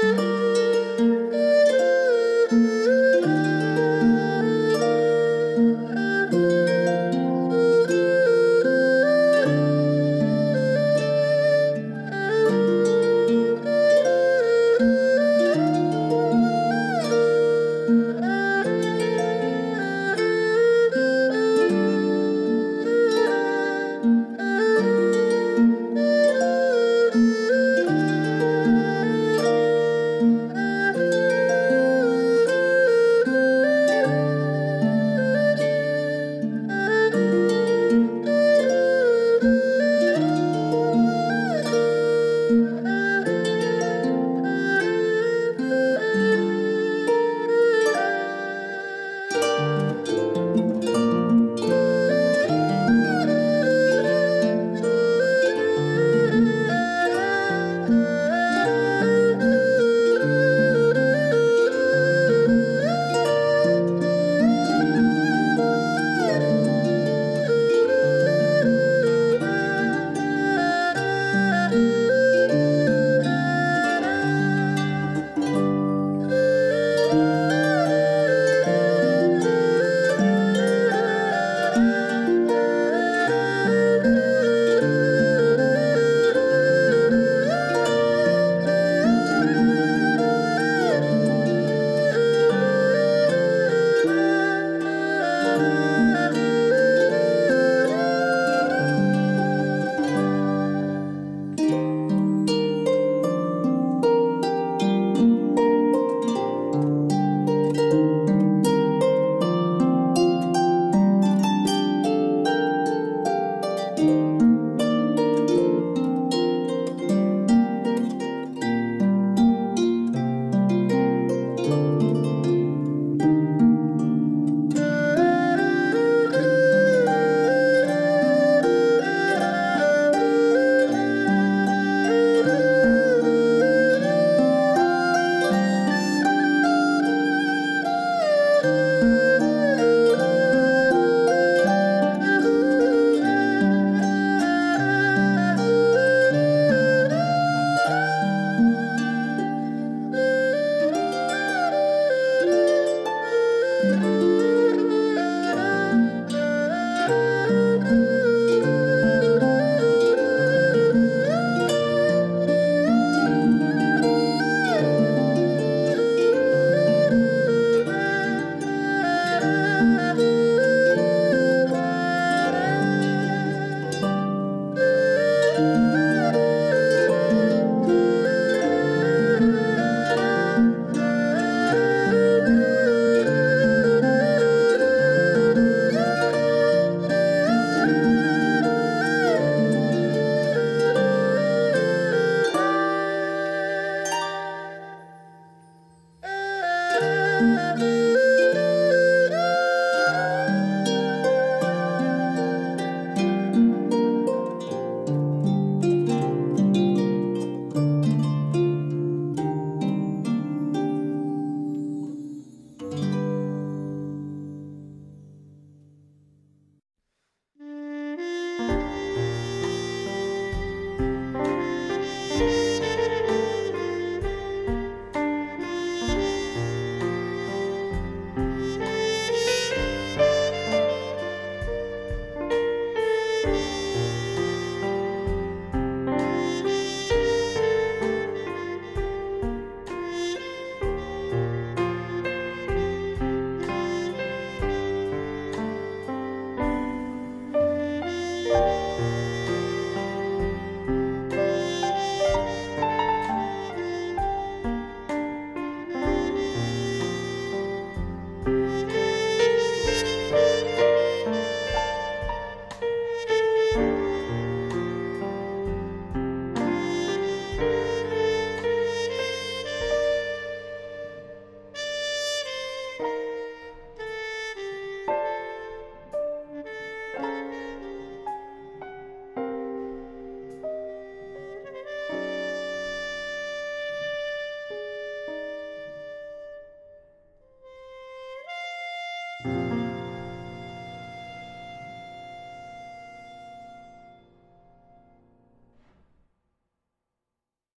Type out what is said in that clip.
oh